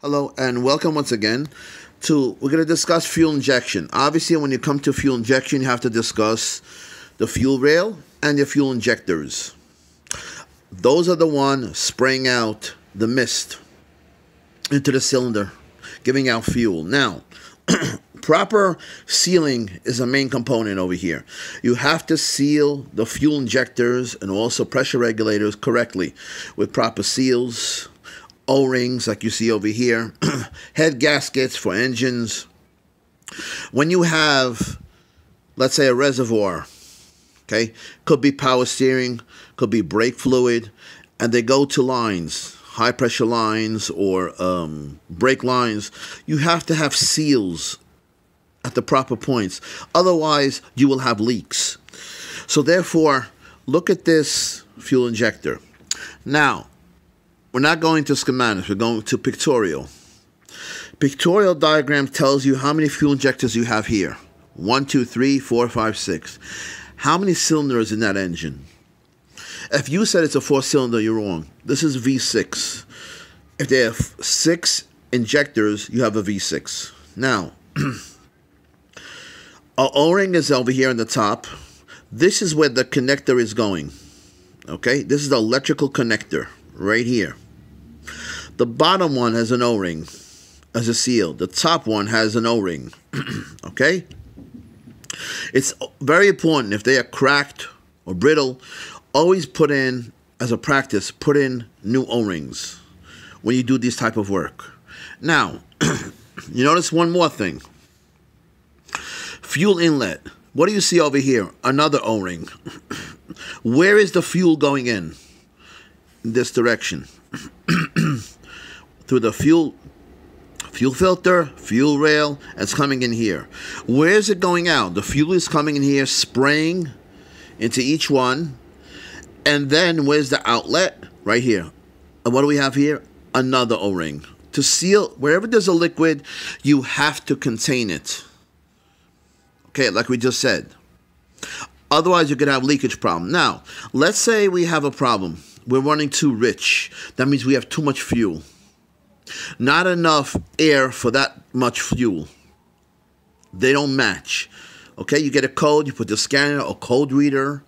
Hello and welcome once again to we're going to discuss fuel injection. Obviously when you come to fuel injection you have to discuss the fuel rail and your fuel injectors. Those are the one spraying out the mist into the cylinder, giving out fuel. Now, proper sealing is a main component over here. You have to seal the fuel injectors and also pressure regulators correctly with proper seals, O-rings like you see over here, head gaskets for engines. When you have, let's say, a reservoir, okay, could be power steering, could be brake fluid, and they go to lines, high pressure lines or um, brake lines, you have to have seals at the proper points. Otherwise, you will have leaks. So therefore, look at this fuel injector. Now, we're not going to schematics, we're going to pictorial. Pictorial diagram tells you how many fuel injectors you have here. One, two, three, four, five, six. How many cylinders in that engine? If you said it's a four cylinder, you're wrong. This is V6. If they have six injectors, you have a V6. Now, our O-ring is over here on the top. This is where the connector is going. Okay, this is the electrical connector right here. The bottom one has an O-ring as a seal. The top one has an O-ring. okay? It's very important if they are cracked or brittle, always put in as a practice, put in new O-rings when you do this type of work. Now, you notice one more thing. Fuel inlet. What do you see over here? Another O-ring. Where is the fuel going in? in this direction through the fuel fuel filter, fuel rail, it's coming in here. Where is it going out? The fuel is coming in here, spraying into each one, and then where's the outlet? Right here. And what do we have here? Another O-ring. To seal, wherever there's a liquid, you have to contain it. Okay, like we just said. Otherwise, you could have leakage problem. Now, let's say we have a problem we're running too rich. That means we have too much fuel. Not enough air for that much fuel. They don't match. Okay, you get a code, you put the scanner or code reader,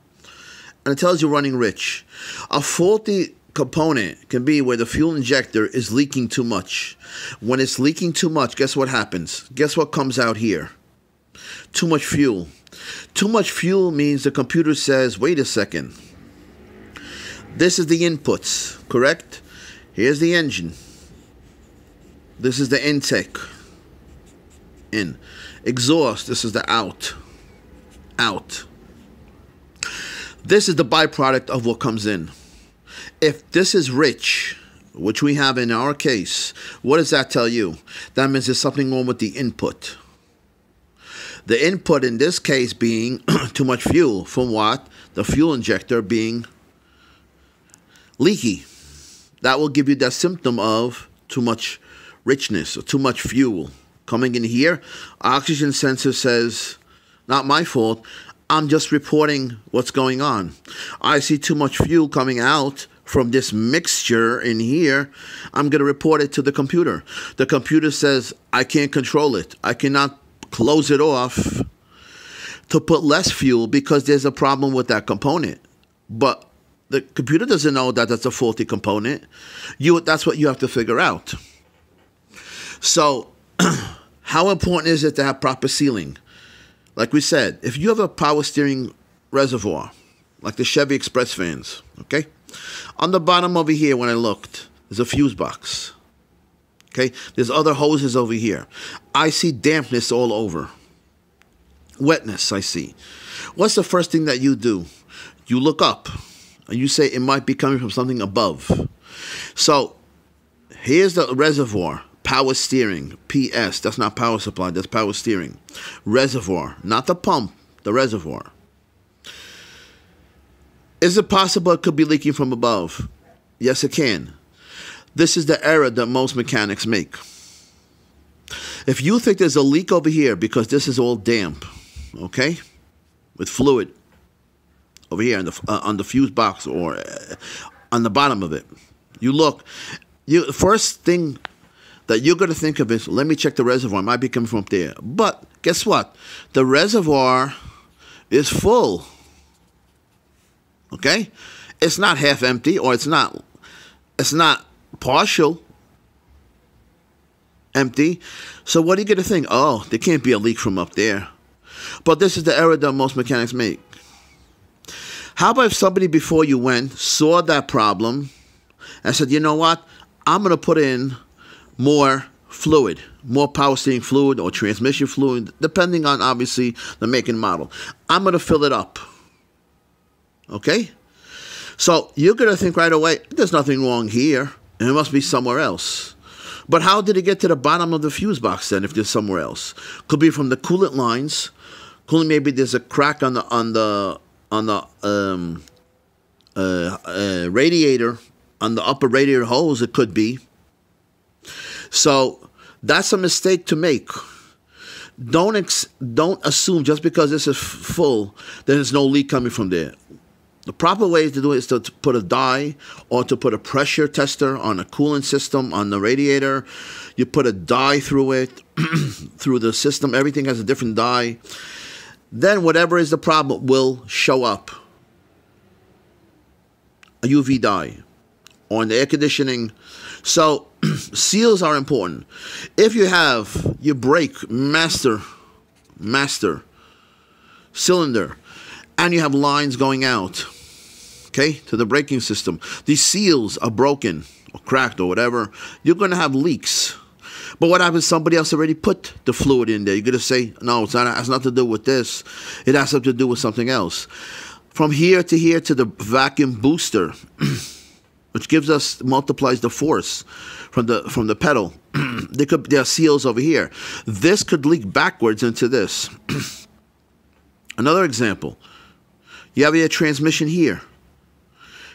and it tells you running rich. A faulty component can be where the fuel injector is leaking too much. When it's leaking too much, guess what happens? Guess what comes out here? Too much fuel. Too much fuel means the computer says, wait a second this is the inputs, correct? Here's the engine. This is the intake. In. Exhaust, this is the out. Out. This is the byproduct of what comes in. If this is rich, which we have in our case, what does that tell you? That means there's something wrong with the input. The input in this case being too much fuel. From what? The fuel injector being leaky. That will give you that symptom of too much richness or too much fuel coming in here. Oxygen sensor says, not my fault. I'm just reporting what's going on. I see too much fuel coming out from this mixture in here. I'm going to report it to the computer. The computer says, I can't control it. I cannot close it off to put less fuel because there's a problem with that component. But the computer doesn't know that that's a faulty component. You that's what you have to figure out. So, how important is it to have proper sealing? Like we said, if you have a power steering reservoir, like the Chevy Express fans, okay? On the bottom over here, when I looked, there's a fuse box. Okay? There's other hoses over here. I see dampness all over. Wetness, I see. What's the first thing that you do? You look up and you say it might be coming from something above. So here's the reservoir, power steering, PS. That's not power supply, that's power steering. Reservoir, not the pump, the reservoir. Is it possible it could be leaking from above? Yes, it can. This is the error that most mechanics make. If you think there's a leak over here because this is all damp, okay, with fluid, over here on the uh, on the fuse box or uh, on the bottom of it. You look. You first thing, that you're going to think of is let me check the reservoir. It might be coming from up there. But guess what? The reservoir is full. Okay? It's not half empty or it's not it's not partial empty. So what are you going to think? Oh, there can't be a leak from up there. But this is the error that most mechanics make. How about if somebody before you went saw that problem and said, you know what? I'm going to put in more fluid, more power steering fluid or transmission fluid, depending on obviously the make and model. I'm going to fill it up. Okay? So you're going to think right away, there's nothing wrong here, and it must be somewhere else. But how did it get to the bottom of the fuse box then if there's somewhere else? Could be from the coolant lines. Coolant maybe there's a crack on the on the on the um, uh, uh, radiator on the upper radiator hose. It could be. So that's a mistake to make. Don't ex- don't assume just because this is full, there's no leak coming from there. The proper way to do it is to, to, put a dye or to put a pressure tester on a coolant system on the radiator. You put a dye through it, through the system. Everything has a different dye. Then whatever is the problem will show up. A UV dye on the air conditioning. So seals are important. If you have your brake master, master cylinder, and you have lines going out, okay, to the braking system, these seals are broken or cracked or whatever, you're going to have leaks. But what happens? Somebody else already put the fluid in there. You're going to say, no, it's not, it has nothing to do with this. It has something to do with something else. From here to here to the vacuum booster, which gives us multiplies the force from the from the pedal. there could there are seals over here. This could leak backwards into this. Another example. You have your transmission here.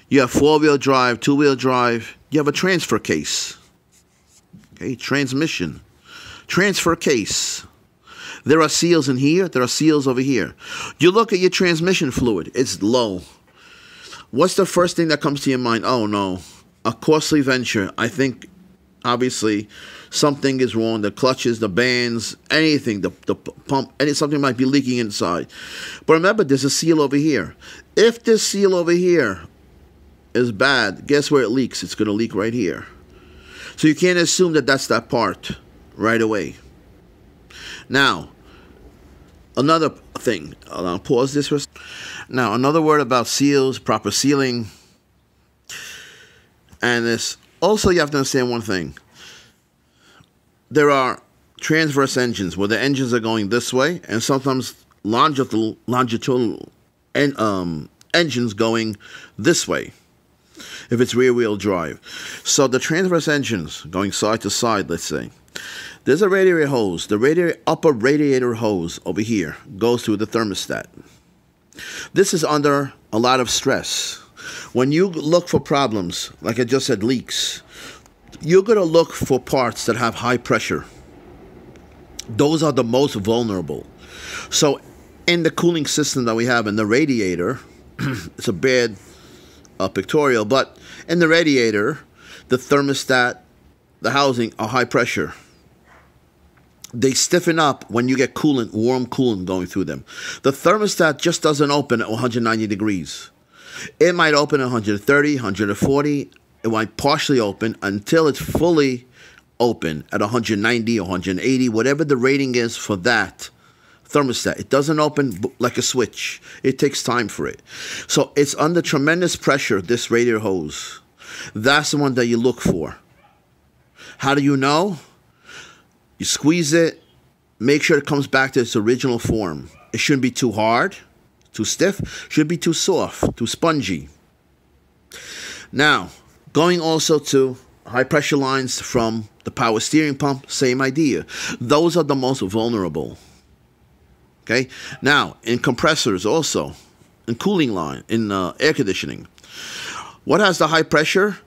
You have four-wheel drive, two-wheel drive. You have a transfer case. Okay, transmission. Transfer case. There are seals in here, there are seals over here. You look at your transmission fluid, it's low. What's the first thing that comes to your mind? Oh no, a costly venture. I think obviously something is wrong. The clutches, the bands, anything, the, the pump, any something might be leaking inside. But remember, there's a seal over here. If this seal over here is bad, guess where it leaks? It's going to leak right here. So you can't assume that that's that part right away. Now, another thing. I'll pause this for. Now, another word about seals, proper sealing, and this. Also, you have to understand one thing. There are transverse engines where the engines are going this way, and sometimes longitudinal, longitudinal um, engines going this way if it's rear wheel drive. So the transverse engines going side to side, let's say, there's a radiator hose. The radiator, upper radiator hose over here goes through the thermostat. This is under a lot of stress. When you look for problems, like I just said, leaks, you're going to look for parts that have high pressure. Those are the most vulnerable. So, in the cooling system that we have in the radiator, it's a bad uh, pictorial, but in the radiator, the thermostat, the housing are high pressure. They stiffen up when you get coolant, warm coolant going through them. The thermostat just doesn't open at 190 degrees. It might open 130, 140. It might partially open until it's fully open at 190 180, whatever the rating is for that thermostat. It doesn't open like a switch. It takes time for it. So it's under tremendous pressure, this radiator hose. That's the one that you look for. How do you know? You squeeze it, make sure it comes back to its original form. It shouldn't be too hard, too stiff, should be too soft, too spongy. Now, going also to high pressure lines from the power steering pump, same idea. Those are the most vulnerable. Okay. Now, in compressors also, in cooling line, in uh, air conditioning, what has the high pressure?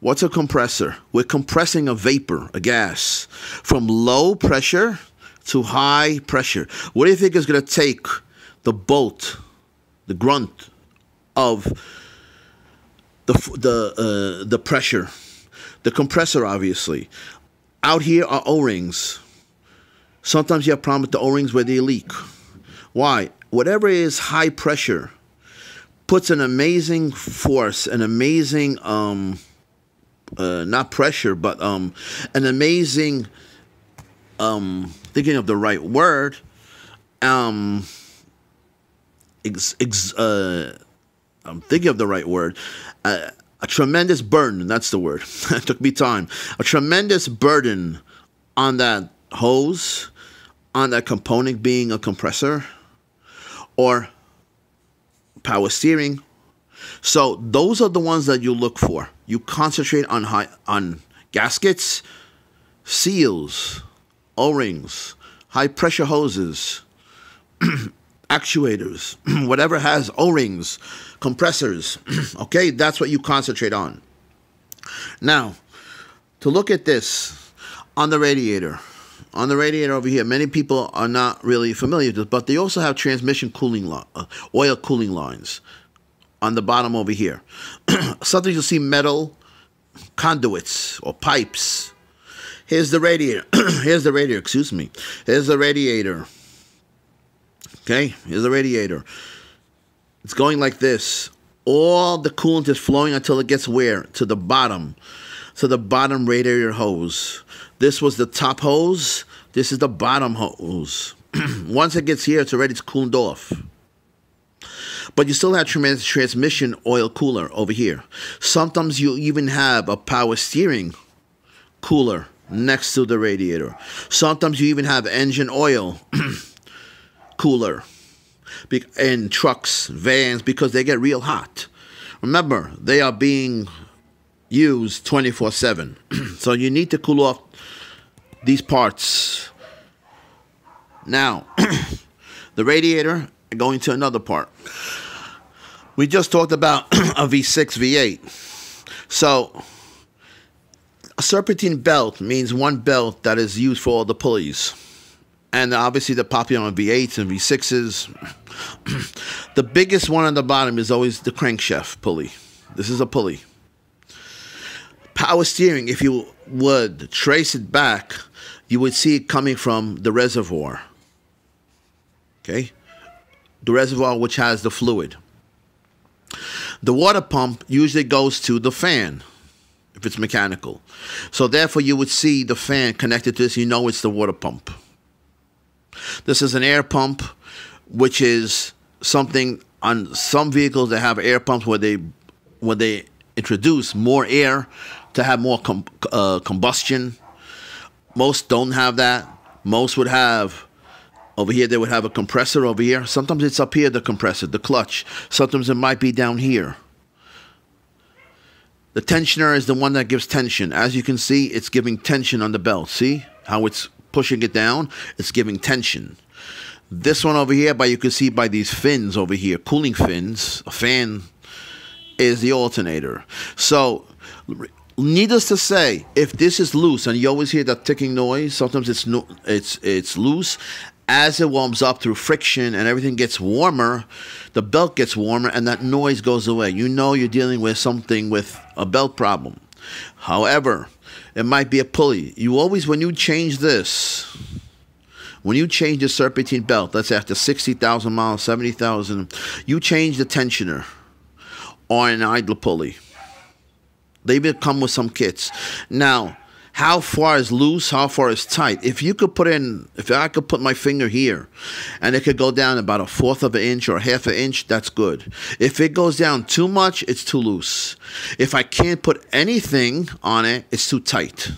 What's a compressor? We're compressing a vapor, a gas, from low pressure to high pressure. What do you think is going to take the bolt, the grunt of the the uh, the pressure? The compressor, obviously. Out here are O-rings. Sometimes you have problems with the O-rings where they leak. Why? Whatever is high pressure puts an amazing force, an amazing um, uh, not pressure, but um, an amazing um, thinking of the right word. Um, ex, ex, uh, I'm thinking of the right word. Uh, a tremendous burden. That's the word. it took me time. A tremendous burden on that hose, on that component being a compressor, or power steering. So those are the ones that you look for. You concentrate on high, on gaskets, seals, O-rings, high pressure hoses, actuators, whatever has O-rings, compressors. okay, that's what you concentrate on. Now, to look at this on the radiator, on the radiator over here, many people are not really familiar with this, but they also have transmission cooling, uh, oil cooling lines on the bottom over here. Sometimes you'll see metal conduits or pipes. Here's the radiator. Here's the radiator, excuse me. Here's the radiator. Okay, here's the radiator. It's going like this. All the coolant is flowing until it gets where? To the bottom. To the bottom radiator hose. This was the top hose. This is the bottom hose. Once it gets here, it's already cooled off. But you still have trans transmission oil cooler over here. Sometimes you even have a power steering cooler next to the radiator. Sometimes you even have engine oil cooler in trucks, vans, because they get real hot. Remember, they are being used 24 7. so you need to cool off these parts. Now, the radiator, going to another part. We just talked about a V6, V8. So, a serpentine belt means one belt that is used for all the pulleys. And obviously, the popular on V8s and V6s. the biggest one on the bottom is always the crankshaft pulley. This is a pulley. Power steering, if you would trace it back, you would see it coming from the reservoir. Okay? The reservoir which has the fluid. The water pump usually goes to the fan if it's mechanical. So therefore you would see the fan connected to this, you know it's the water pump. This is an air pump, which is something on some vehicles that have air pumps where they where they introduce more air to have more com uh, combustion. Most don't have that. Most would have over here. They would have a compressor over here. Sometimes it's up here, the compressor, the clutch. Sometimes it might be down here. The tensioner is the one that gives tension. As you can see, it's giving tension on the belt. See how it's pushing it down? It's giving tension. This one over here, but you can see by these fins over here, cooling fins, a fan is the alternator. So, needless to say, if this is loose, and you always hear that ticking noise, sometimes it's no, it's it's loose. As it warms up through friction and everything gets warmer, the belt gets warmer and that noise goes away. You know you're dealing with something with a belt problem. However, it might be a pulley. You always, when you change this, when you change the serpentine belt, that's after 60,000 miles, 70,000, you change the tensioner or an idler pulley. They even come with some kits. Now, how far is loose, how far is tight. If you could put in, if I could put my finger here and it could go down about a fourth of an inch or half an inch, that's good. If it goes down too much, it's too loose. If I can't put anything on it, it's too tight.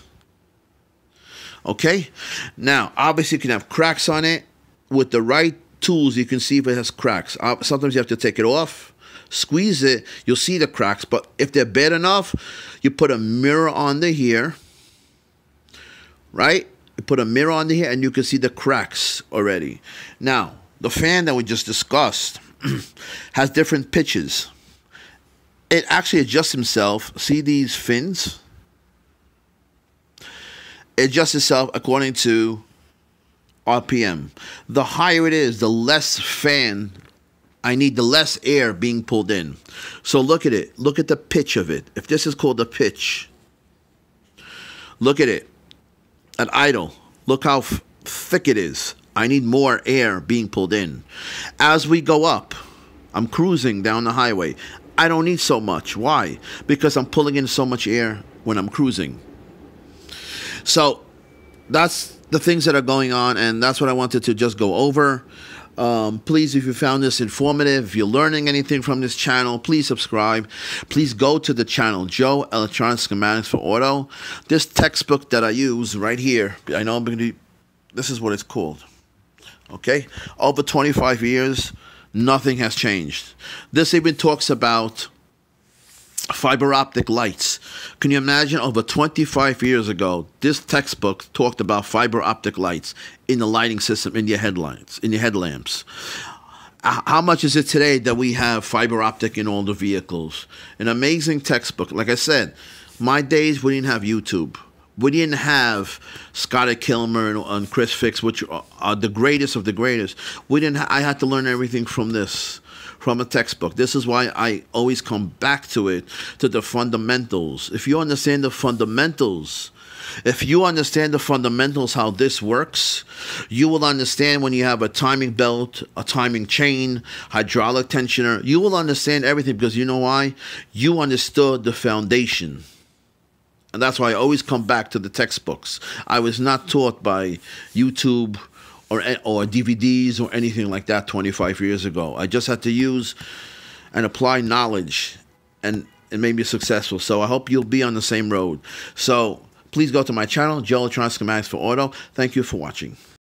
Okay? Now, obviously, you can have cracks on it. With the right tools, you can see if it has cracks. Sometimes you have to take it off, squeeze it, you'll see the cracks. But if they're bad enough, you put a mirror on the here right? You put a mirror on here and you can see the cracks already. Now, the fan that we just discussed has different pitches. It actually adjusts himself. See these fins? It adjusts itself according to RPM. The higher it is, the less fan I need, the less air being pulled in. So look at it. Look at the pitch of it. If this is called the pitch, look at it at idle. Look how thick it is. I need more air being pulled in. As we go up, I'm cruising down the highway. I don't need so much. Why? Because I'm pulling in so much air when I'm cruising. So that's the things that are going on, and that's what I wanted to just go over. Um, please, if you found this informative, if you're learning anything from this channel, please subscribe. Please go to the channel, Joe Electronic Schematics for Auto. This textbook that I use right here, I know I'm going to, this is what it's called. Okay? Over 25 years, nothing has changed. This even talks about fiber optic lights. Can you imagine over 25 years ago, this textbook talked about fiber optic lights in the lighting system in your headlights, in your headlamps. How much is it today that we have fiber optic in all the vehicles? An amazing textbook. Like I said, my days we didn't have YouTube. We didn't have Scotty Kilmer and, and Chris Fix, which are, are, the greatest of the greatest. We didn't. I had to learn everything from this from a textbook. This is why I always come back to it, to the fundamentals. If you understand the fundamentals, if you understand the fundamentals, how this works, you will understand when you have a timing belt, a timing chain, hydraulic tensioner. You will understand everything because you know why? You understood the foundation. And that's why I always come back to the textbooks. I was not taught by YouTube or eh, or DVDs or anything like that 25 years ago. I just had to use and apply knowledge, and it made me successful. So I hope you'll be on the same road. So please go to my channel, Joe Electronic Schematics for Auto. Thank you for watching.